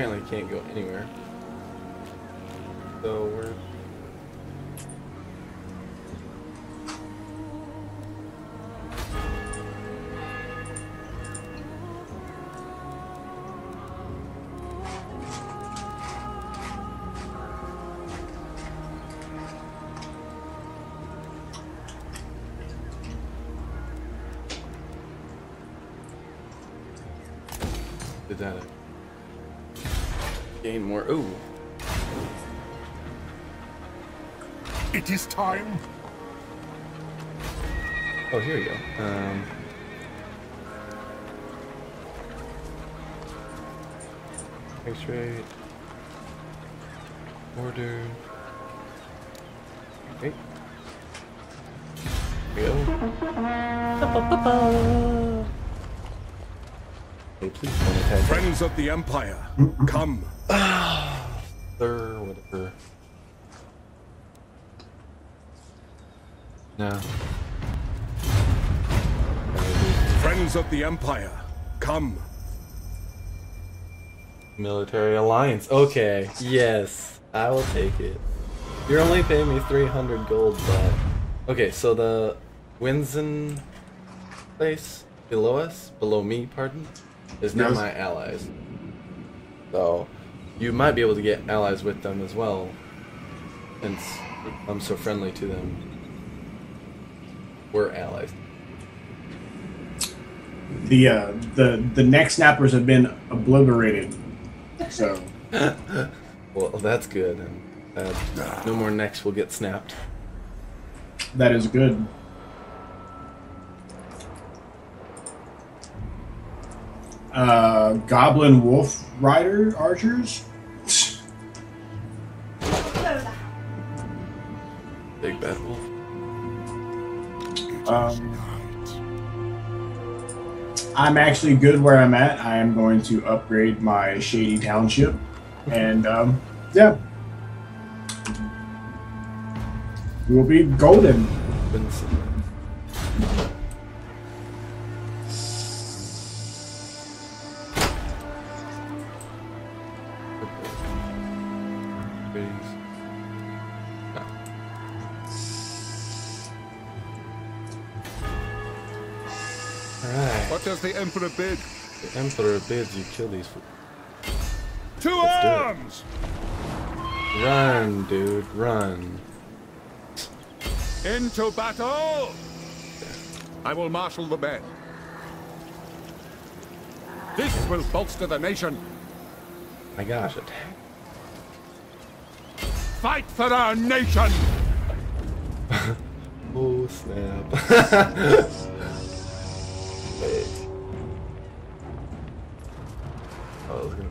apparently can't go anywhere. So we're Did that gain more? Ooh, It is time. oh here we go. Um, X-ray. Order. Okay. Here go. Hey, please. Friends of the Empire, come. Sir, whatever. No. Friends of the Empire, come. Military alliance. Okay. Yes. I will take it. You're only paying me 300 gold, but. Okay, so the Winsen place below us, below me, pardon, is now Yes. my allies. So, you might be able to get allies with them as well, since I'm so friendly to them. We're allies. The uh, the the neck snappers have been obliterated. So Well, that's good. And uh, no more necks will get snapped. that is good. Uh, Goblin Wolf Rider archers. Um, I'm actually good where I'm at. I am going to upgrade my Shady Township, and um, yeah, we'll be golden. Emperor bid? The Emperor bids you kill these fools. To Let's arms! Run, dude, run. Into battle! I will marshal the men. This will bolster the nation. My gosh, attack. Fight for our nation! Oh, snap. Oh, I was gonna.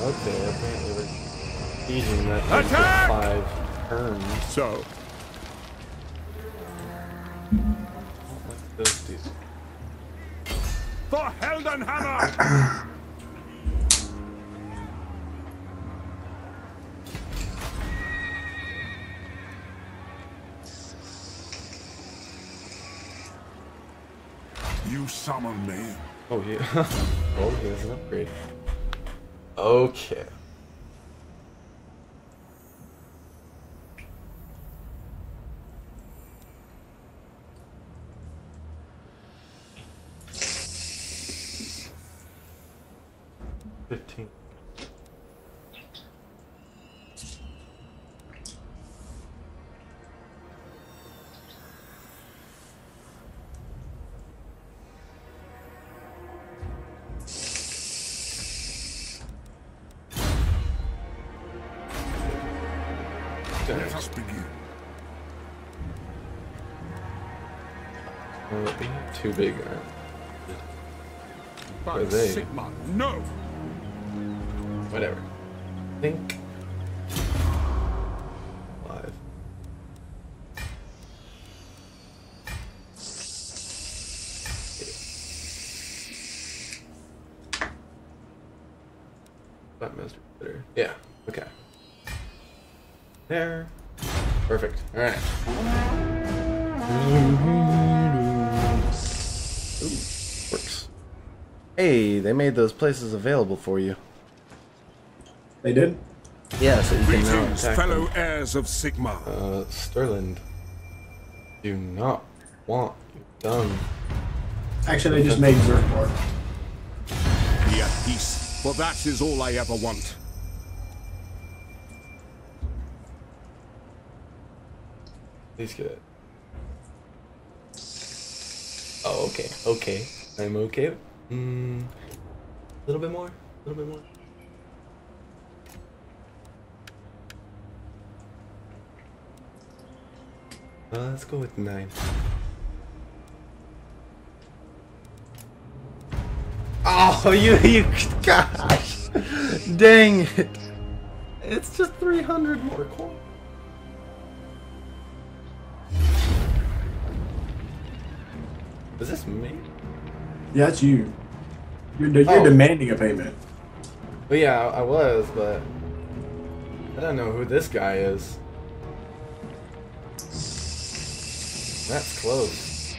Okay, apparently we're sieging that Attack! five turns. So, Like those dudes. for Heldenhammer! you summon me. Oh yeah. oh, he has an upgrade. Okay. Us begin. Uh, too big, aren't By Are they? Sigmar, no! Whatever. Think. Five. Five master better. Yeah. Okay. There. Perfect. All right. Works. Hey, they made those places available for you. They did. Yeah, so you can now Greetings, attack fellow them. heirs of Sigmar. Uh, Stirland. Do not want you done. Actually, they just made Zerfbar. Be at peace, for that is all I ever want. Please get it. Oh, okay, okay. I'm okay. Mm, a little bit more. A little bit more. Uh, let's go with nine. Oh, you, you, gosh, dang it! It's just 300 more coins. Is this me? Yeah, that's you. You're, de- you're Oh. demanding a payment. Well, yeah, I I was, but I don't know who this guy is. That's close.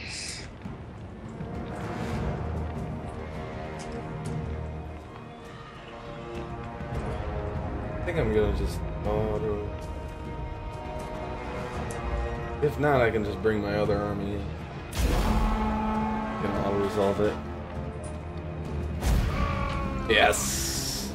I think I'm gonna just auto. If not, I can just bring my other army in. Gonna auto resolve it. Yes.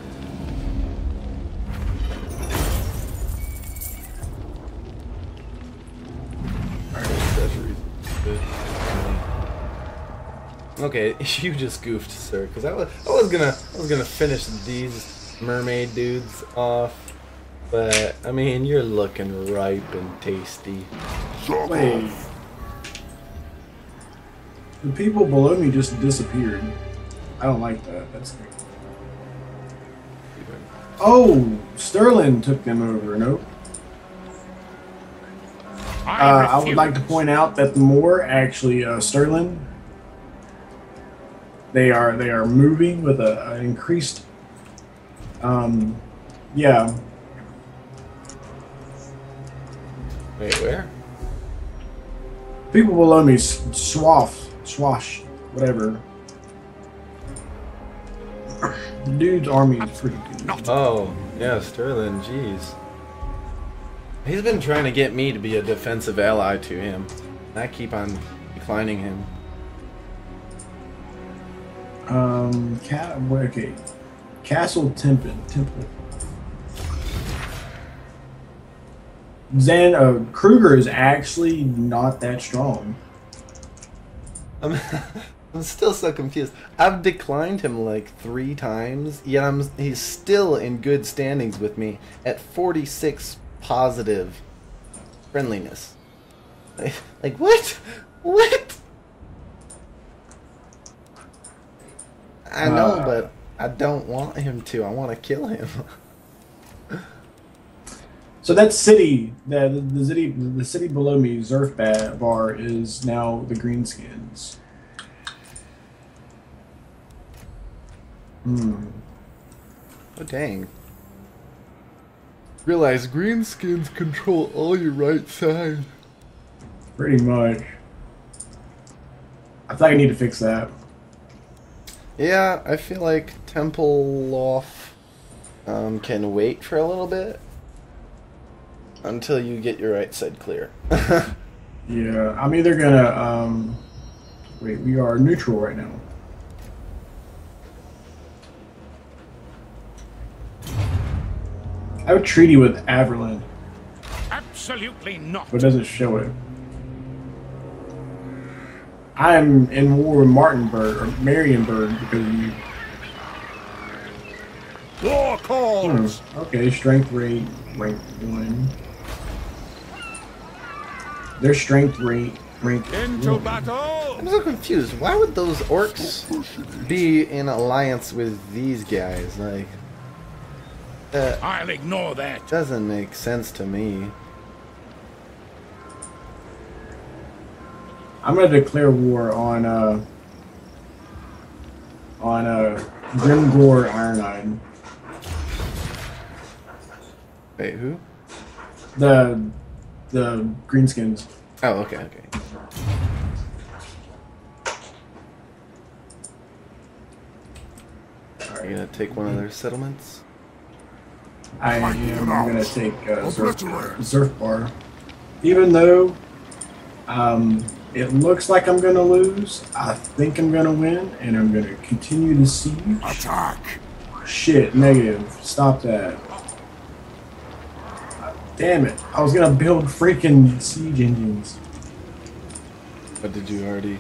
Okay, you just goofed, sir. Because I was, I was gonna, I was gonna finish these mermaid dudes off, but I mean, you're looking ripe and tasty. Wait. The people below me just disappeared. I don't like that. That's Oh, Stirland took them over. Nope. Uh, I would like to point out that the Moor actually uh, Stirland. They are they are moving with a, an increased. Um, yeah. Wait, where? People below me, swath, swash, whatever. The dude's army is pretty good. Oh, yeah, Stirland. Jeez. He's been trying to get me to be a defensive ally to him. I keep on declining him. Um, cat, okay, Castle Temple, Temple. Zan uh, Kruger is actually not that strong. I'm, I'm still so confused. I've declined him like three times, yet I'm he's still in good standings with me at 46 positive friendliness. Like, like what? What? I know, Uh. but I don't want him to. I want to kill him. So that city, the the, the city, the city below me, Zerfbar, Bar, is now the Greenskins. Hmm. oh dang! Realize greenskins control all your right side. Pretty much. I think I need to fix that. Yeah, I feel like Temple Loft um, can wait for a little bit until you get your right side clear. Yeah, I'm either gonna um. Wait, we are neutral right now. I have a treaty with Averland, Absolutely not. but it doesn't show it. I'm in war with Martinburg or Marienburg because of you. War Hmm, calls. Okay, strength rate, rank one. Their strength rate, rank Into battle. I'm so confused. Why would those orcs be in alliance with these guys? Like, that I'll ignore that. doesn't make sense to me. I'm gonna declare war on uh on uh Grimgor Ironhide. Wait, who? The the greenskins. Oh, okay, okay. Are you gonna take one of their settlements? I am gonna take uh, Zerf, Zerf Bar. Even though um, it looks like I'm gonna lose, I think I'm gonna win, and I'm gonna continue to siege. Attack! Shit, negative. Stop that. Damn it. I was gonna build freaking siege engines. But did you already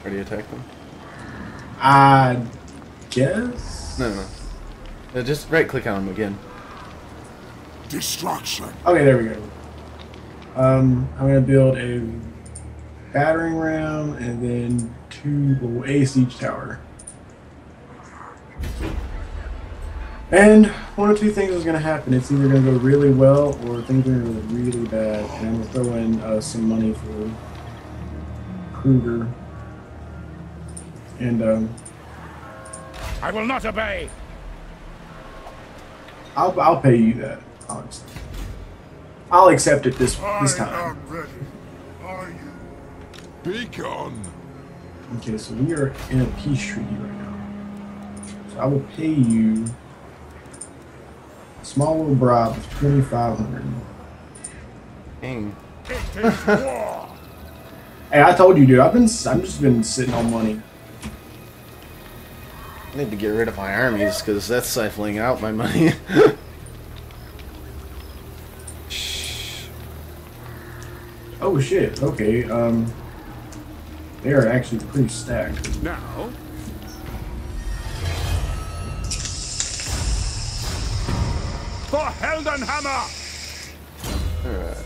already attack them? I guess? No, no. no. Just right click on them again. Destruction! Okay, there we go. Um, I'm gonna build a battering ram and then two, well, a siege tower. And one or two things is gonna happen. It's either gonna go really well or things are gonna go really bad. And I'm gonna throw in uh, some money for Kruger. And um, I will not obey! I'll I'll pay you that. Honestly, I'll accept it this this time. ready. Are you? Be gone! Okay, so we are in a peace treaty right now. So I will pay you a small little bribe of twenty five hundred. Dang. It is war! Hey, I told you, dude. I've been I'm just been sitting on money. I need to get rid of my armies because that's siphoning out my money. Oh shit. Okay. Um, they are actually pretty stacked. Now, for Heldenhammer! Alright.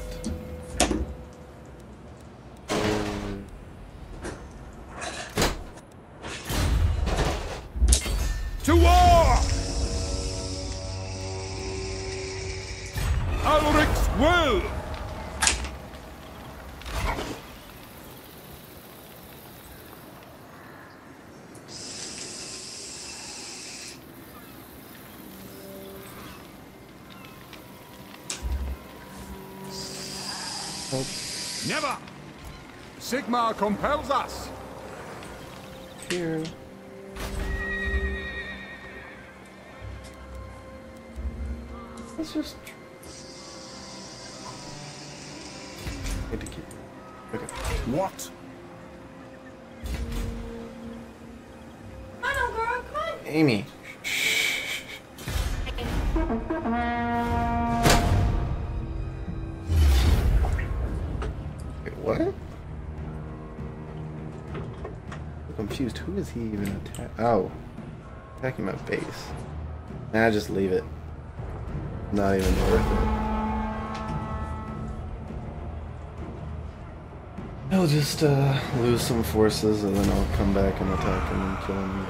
To war! Ulric's will! Sigmar compels us! Here. Let's just. Need to keep. Okay. What? Come on, girl, come on. Amy. Confused. Who is he even attack? Oh, attacking my base. Nah, just leave it. Not even worth it. I'll just uh, lose some forces and then I'll come back and attack him and kill him.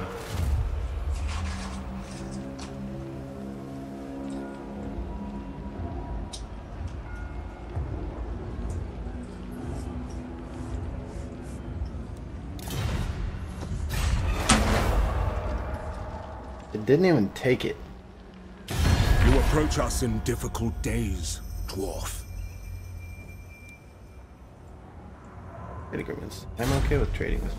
It didn't even take it. You approach us in difficult days, dwarf. Trade agreements. I'm okay with trading this.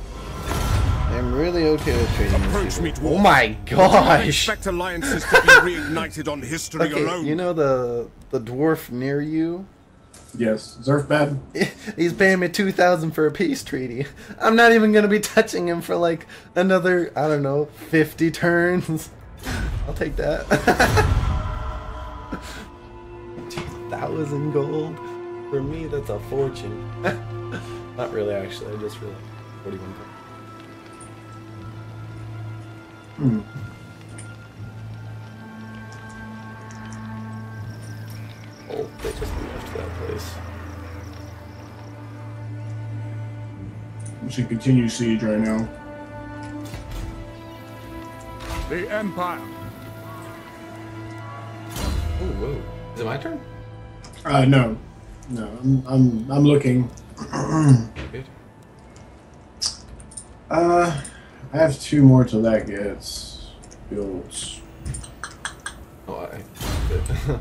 I'm really okay with trading Approach this. me, dwarf. Oh my gosh! expect alliances to be reignited on history Okay, alone? you know the the dwarf near you? Yes, Zerf bad. He's paying me two thousand for a peace treaty. I'm not even gonna be touching him for like another I don't know fifty turns. I'll take that. two thousand gold for me. That's a fortune. not really, actually. I just really forty-one. Hmm. Left that place. We should continue siege right now. The Empire. Oh, whoa. Is it my turn? Uh, no, no. I'm I'm I'm looking. Good. Uh, I have two more till that gets built. Oh, I. Good.